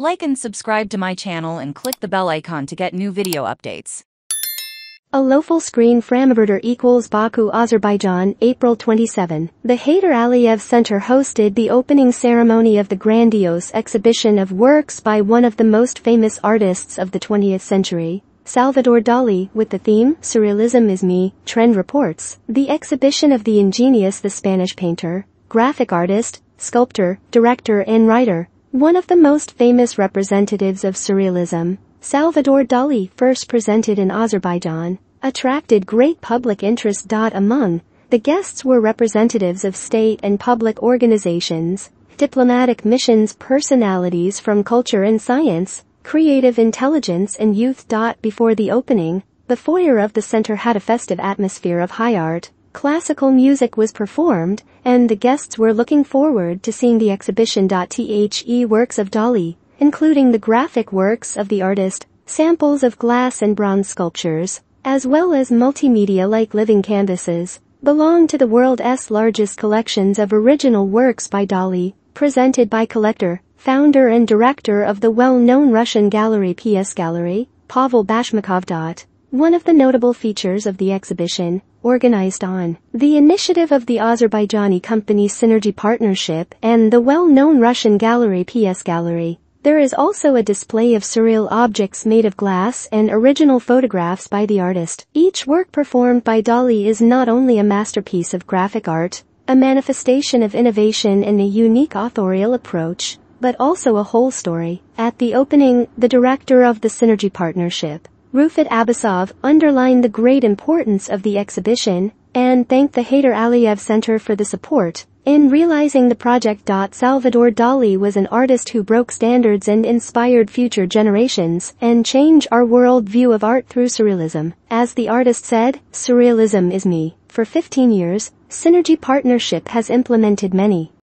Like and subscribe to my channel and click the bell icon to get new video updates. A local screen Frameborder equals Baku, Azerbaijan, April 27. The Heydar Aliyev Center hosted the opening ceremony of the grandiose exhibition of works by one of the most famous artists of the 20th century, Salvador Dali, with the theme, Surrealism is Me, Trend reports. The exhibition of the ingenious the Spanish painter, graphic artist, sculptor, director and writer, one of the most famous representatives of Surrealism, Salvador Dali first presented in Azerbaijan, attracted great public interest. Among the guests were representatives of state and public organizations, diplomatic missions personalities from culture and science, creative intelligence and youth. Before the opening, the foyer of the center had a festive atmosphere of high art, Classical music was performed, and the guests were looking forward to seeing the exhibition. The works of Dali, including the graphic works of the artist, samples of glass and bronze sculptures, as well as multimedia-like living canvases, belong to the world's largest collections of original works by Dali, presented by collector, founder and director of the well-known Russian gallery PS Gallery, Pavel Bashmakov. One of the notable features of the exhibition, organized on the initiative of the Azerbaijani company Synergy Partnership and the well-known Russian gallery PS Gallery, there is also a display of surreal objects made of glass and original photographs by the artist. Each work performed by Dali is not only a masterpiece of graphic art, a manifestation of innovation and a unique authorial approach, but also a whole story. At the opening, the director of the Synergy Partnership, Rufat Abbasov underlined the great importance of the exhibition and thanked the Heydar Aliyev Center for the support. In realizing the project. Salvador Dali was an artist who broke standards and inspired future generations and changed our world view of art through surrealism. As the artist said, surrealism is me. For 15 years, Synergy Partnership has implemented many